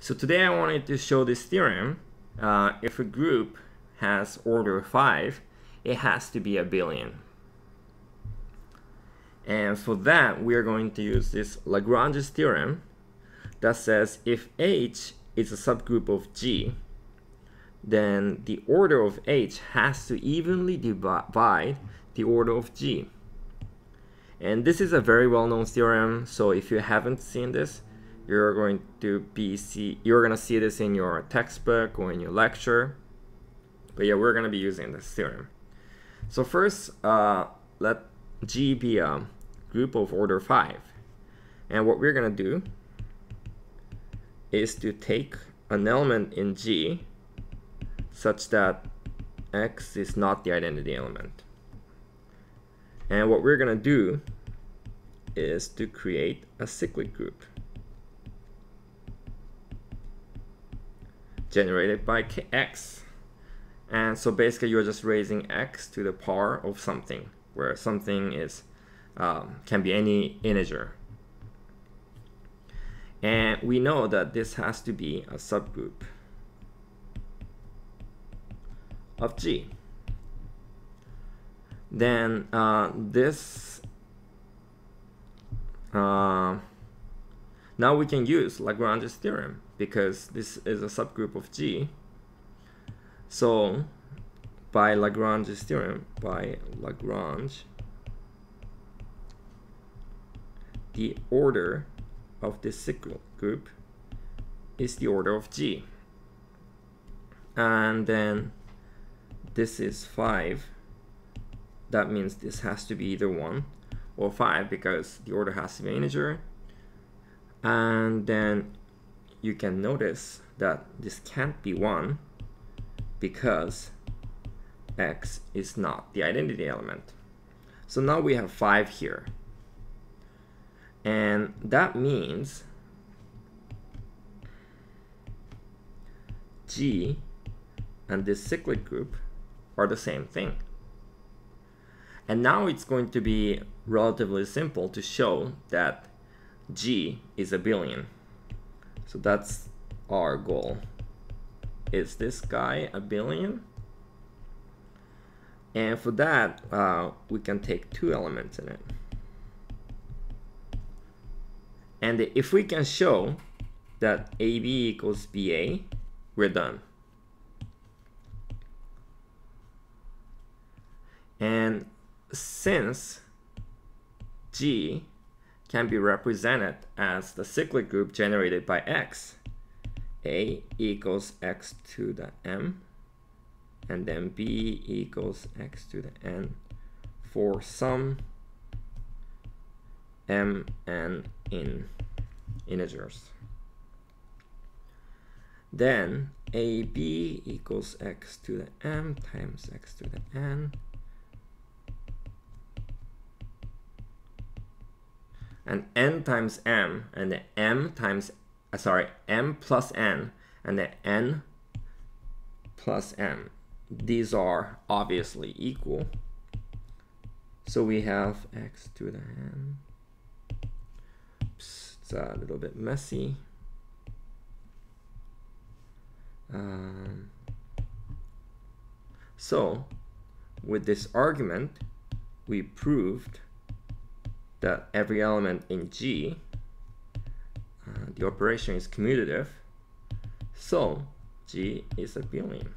So today I wanted to show this theorem. Uh, if a group has order 5, it has to be abelian. And for that, we are going to use this Lagrange's theorem that says if H is a subgroup of G, then the order of H has to evenly divide the order of G. And this is a very well-known theorem, so if you haven't seen this, you're going to be see you're going to see this in your textbook or in your lecture. But yeah, we're going to be using this theorem. So first, uh, let G be a group of order 5. And what we're going to do is to take an element in G such that X is not the identity element. And what we're going to do is to create a cyclic group generated by X. And so basically you're just raising X to the power of something where something is um, can be any integer. And we know that this has to be a subgroup of G. Then uh, this, uh, now we can use Lagrange's theorem because this is a subgroup of G. So by Lagrange's theorem, by Lagrange, the order of this cyclic group is the order of G. And then this is 5. That means this has to be either 1 or 5 because the order has to be integer. And then you can notice that this can't be 1 because x is not the identity element. So now we have 5 here. And that means G and this cyclic group are the same thing. And now it's going to be relatively simple to show that G is abelian. So that's our goal. Is this guy abelian? And for that, uh, we can take two elements in it. And if we can show that AB equals BA, we're done. And since G can be represented as the cyclic group generated by X, A equals X to the M, and then B equals X to the N for some M and in integers. Then AB equals X to the M times X to the N and n times m and the m times uh, sorry m plus n and the n plus m. These are obviously equal. So we have x to the n. Oops, it's a little bit messy. Um, so with this argument we proved that every element in G, uh, the operation is commutative, so G is abelian.